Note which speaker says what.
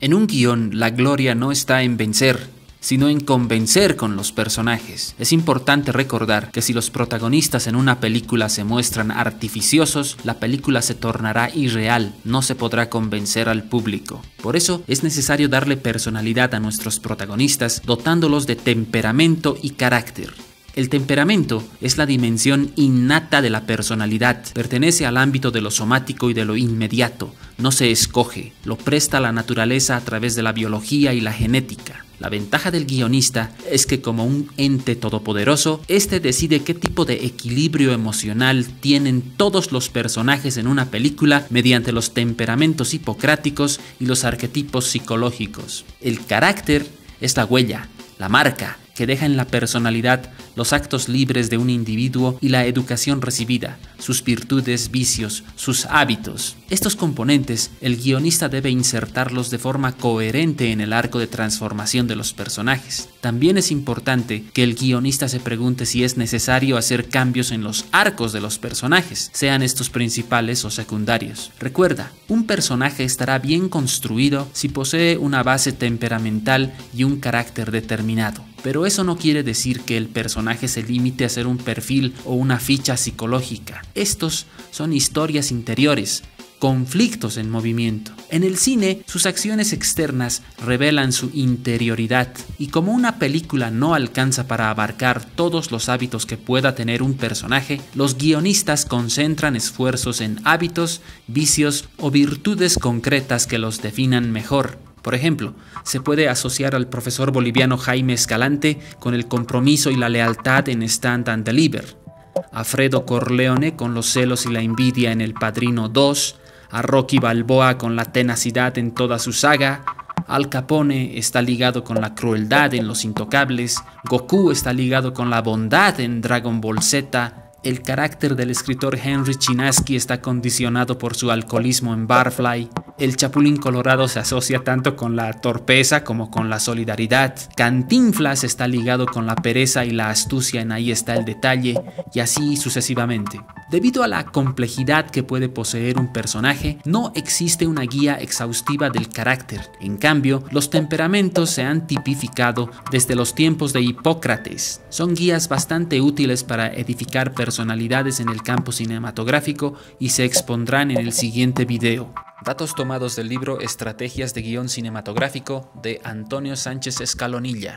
Speaker 1: En un guion, la gloria no está en vencer, sino en convencer con los personajes. Es importante recordar que si los protagonistas en una película se muestran artificiosos, la película se tornará irreal, no se podrá convencer al público. Por eso es necesario darle personalidad a nuestros protagonistas, dotándolos de temperamento y carácter. El temperamento es la dimensión innata de la personalidad, pertenece al ámbito de lo somático y de lo inmediato, no se escoge, lo presta la naturaleza a través de la biología y la genética. La ventaja del guionista es que como un ente todopoderoso, este decide qué tipo de equilibrio emocional tienen todos los personajes en una película mediante los temperamentos hipocráticos y los arquetipos psicológicos. El carácter es la huella, la marca, que deja en la personalidad los actos libres de un individuo y la educación recibida, sus virtudes, vicios, sus hábitos. Estos componentes, el guionista debe insertarlos de forma coherente en el arco de transformación de los personajes. También es importante que el guionista se pregunte si es necesario hacer cambios en los arcos de los personajes, sean estos principales o secundarios. Recuerda, un personaje estará bien construido si posee una base temperamental y un carácter determinado. Pero eso no quiere decir que el personaje se limite a ser un perfil o una ficha psicológica. Estos son historias interiores, conflictos en movimiento. En el cine, sus acciones externas revelan su interioridad y como una película no alcanza para abarcar todos los hábitos que pueda tener un personaje, los guionistas concentran esfuerzos en hábitos, vicios o virtudes concretas que los definan mejor. Por ejemplo, se puede asociar al profesor boliviano Jaime Escalante con el compromiso y la lealtad en Stand and Deliver, a Fredo Corleone con los celos y la envidia en El Padrino 2, a Rocky Balboa con la tenacidad en toda su saga, Al Capone está ligado con la crueldad en Los Intocables, Goku está ligado con la bondad en Dragon Ball Z, el carácter del escritor Henry Chinaski está condicionado por su alcoholismo en Barfly. El Chapulín Colorado se asocia tanto con la torpeza como con la solidaridad. Cantinflas está ligado con la pereza y la astucia en Ahí está el detalle, y así sucesivamente. Debido a la complejidad que puede poseer un personaje, no existe una guía exhaustiva del carácter. En cambio, los temperamentos se han tipificado desde los tiempos de Hipócrates. Son guías bastante útiles para edificar personalidades en el campo cinematográfico y se expondrán en el siguiente video. Datos tomados del libro Estrategias de guion cinematográfico de Antonio Sánchez Escalonilla.